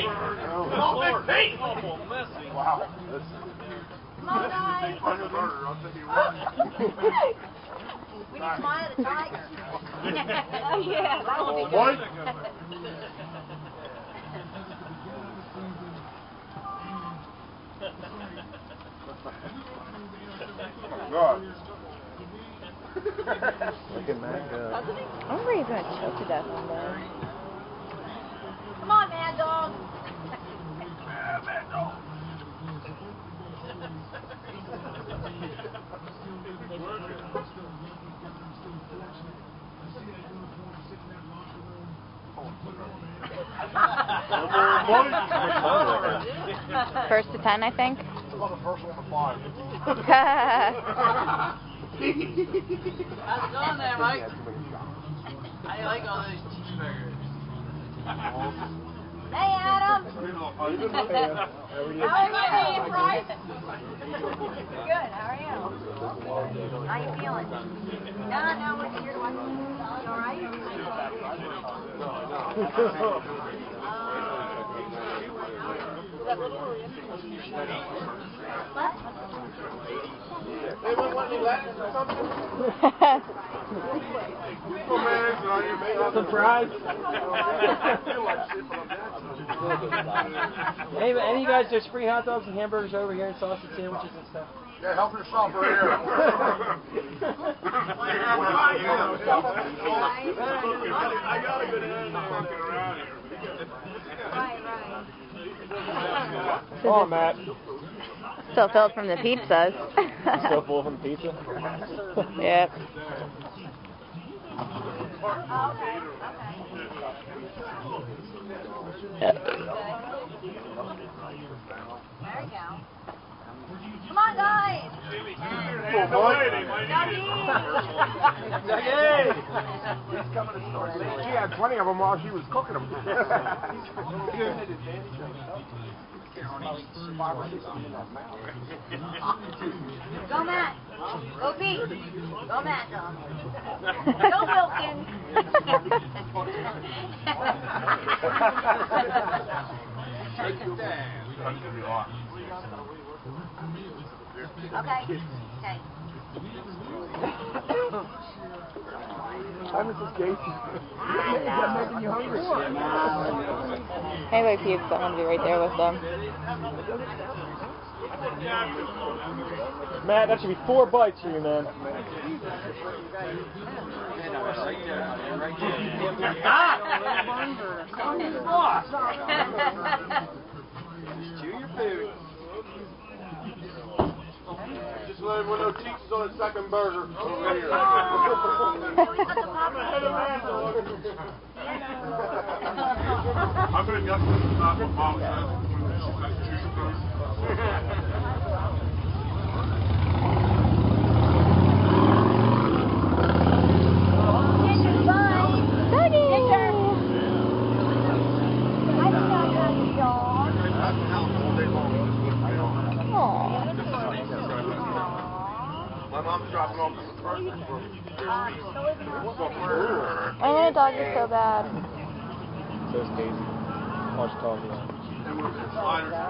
Pete! Oh, big Pete! Wow. Come. Under burger, I'll tell you what. We need some eye of the tiger. yeah, that would be Oh, good. God. Look at Matt go. I'm afraid he's gonna choke to death one day. Come on, mad dog. First to ten, I think. Well, the first one to five. How's it going there, Mike? How you like all those cheeseburgers? Hey, Adam. How are you, Bryce? Good. How are you? How you feeling? No, no, we're here to watch. You all right? What? Anyone want any Latin or something? Oh, man, it's not your man. Surprise. Hey, any of you guys, there's free hot dogs and hamburgers over here and sausage sandwiches and stuff. Yeah, help yourself right here. I gotta go down fucking around here. Right, right. Come on, Matt. Still filled from the pizzas. Still full from pizza? yep. Oh, okay, There you go. Come on, guys. She had plenty of them while she was cooking them. Go, Matt. Go, Pete. Go, Matt. Go, Wilkins. okay. Okay. Hi, Mrs. Casey. making you hungry. Anyway, pizza. I'm gonna be right there with them. Matt, that should be four bites for you, man. Just let everyone know Cheeks on his second burger. Over here. I'm gonna get uh, what mom My mom's dropping off the first I want a dog is so bad. Says. Watch talking about.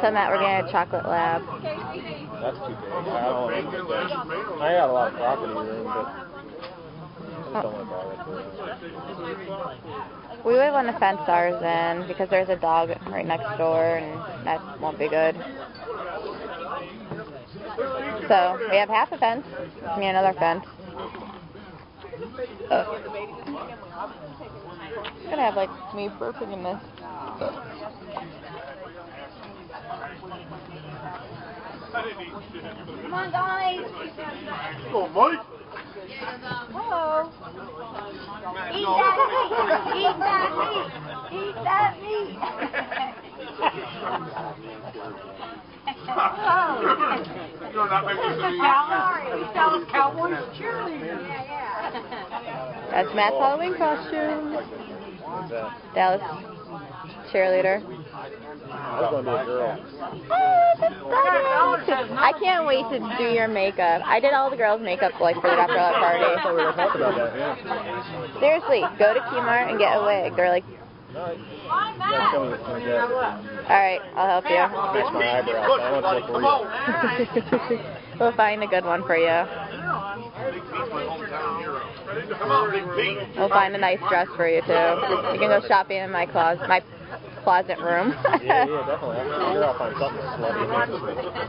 So Matt, we're getting a chocolate lab. That's too big. I don't know. I got a lot of property room, but I don't want to buy that. We would want to fence ours in because there's a dog right next door and that won't be good. So we have half a fence. Me another fence. Uh, I'm gonna have like me burping in this. Come on, guys. Oh, Mike. Hello. Eat that meat. Eat that meat. Eat that meat. You're not making this Sorry. That was Cowboys cheerleader. Yeah, yeah. That's Matt's Halloween costume. Dallas cheerleader. I was to be a girl. I can't wait to do your makeup. I did all the girls' makeup like for the bachelorette I thought we were party. to talk about that, yeah. Seriously, go to Kmart and get a wig. They're like Alright. You gotta show me what's gonna get. Alright, I'll help you. Fix my eyebrows. I want it to look real. we'll find a good one for you. We'll find a nice dress for you too. You can go shopping in my closet, my closet room. Yeah, yeah, definitely. I'm sure I'll find something slutty.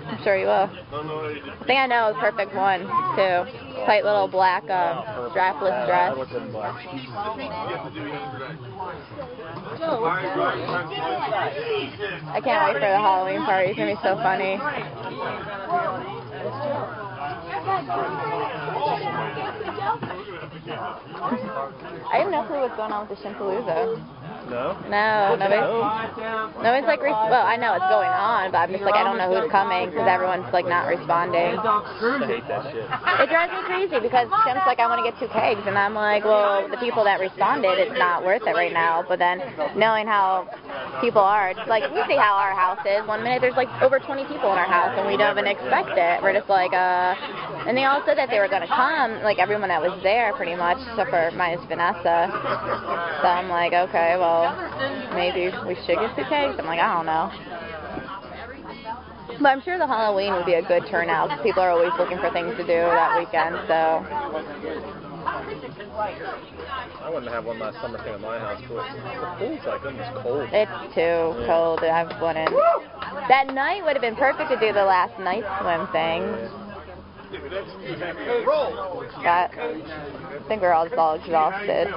I'm sure you will. No, no, I think I know the perfect one too. Tight little black um, strapless dress. looked at black. have to do yesterday. I can't wait for the Halloween party. It's gonna be so funny. I have no clue what's going on with the Shimpalooza. No? No, nobody. No. Nobody's like, re- well, I know it's going on, but I'm just like, I don't know who's coming because everyone's like not responding. I hate that shit. It drives me crazy because Tim's like, I want to get two kegs, and I'm like, well, the people that responded, it's not worth it right now. But then knowing how people are, it's like we see how our house is. One minute there's like over 20 people in our house, and we don't even expect it. We're just like, uh, and they all said that they were gonna come, like everyone that was there, pretty much, except for minus Vanessa. So I'm like, okay, well, maybe we should get two kegs. I'm like, I don't know. But I'm sure the Halloween would be a good turnout 'cause people are always looking for things to do that weekend. So I wouldn't have one last summer thing at my house, but the pool's like almost cold. it's too cold. I wouldn't. That night would have been perfect to do the last night swim thing. But I think we're all just all exhausted.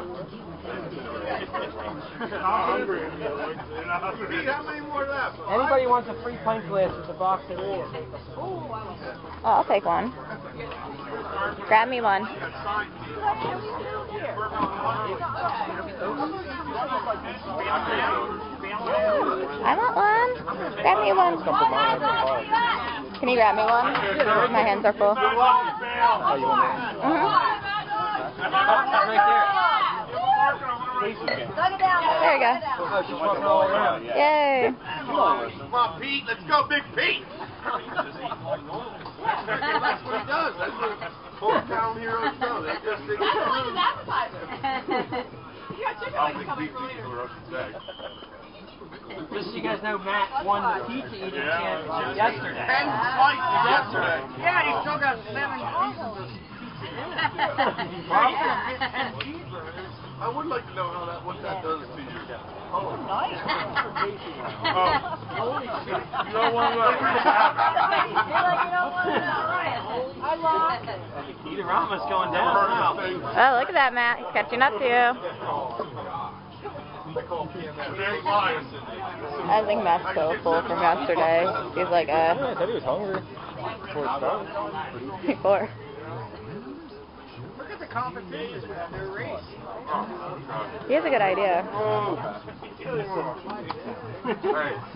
Pete, how many more left? Anybody wants a free pint glass with a box of beer? Oh, I'll take one. Grab me one. I want one. Grab me one. Can you grab me one? My hands are full. Oh, Mhm. There you go. Oh. Yay. Come on, Pete. Let's go, Big Pete. That's what he does. That's what hometown heroes do. They just think I'll Big Pete Pete for us today. Just so you guys know, Matt won the pizza eating championship yesterday. Ten slices yesterday. Yeah, he still got seven pieces. I would like to know how that what that does to you. Oh, nice. Oh. Holy shit! You don't want to You're like, you don't want to know, right? I lost. Eaterama's going down now. Oh, look at that, Matt. He's catching up to you. I think Matt's so full from yesterday. He's like, Yeah, uh, I said he was hungry before it started. before. Look at the competition with their race. He has a good idea.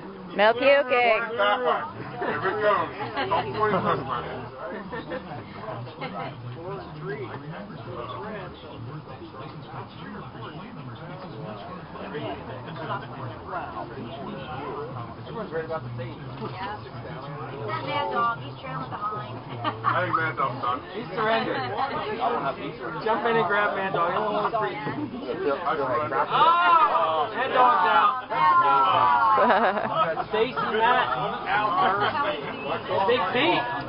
Hey, No puking. Here it goes. Don't point this way. Everyone's right about the same. That mad dog, he's trailing behind. I think Mad Dog's done. He's surrendered. Jump in and grab Mad Dog. He'll hold free. I surrender. Oh! Mad Dog's out. Stacy, Matt. Big Pete.